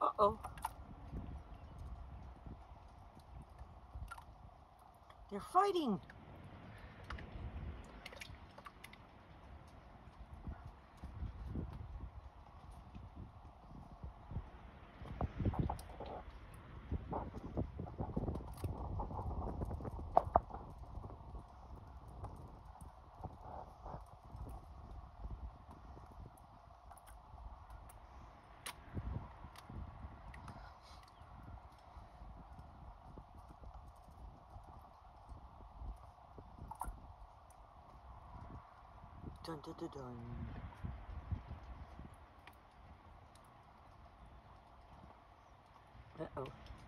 Uh-oh. They're fighting. Dun dun dun dun. Uh oh.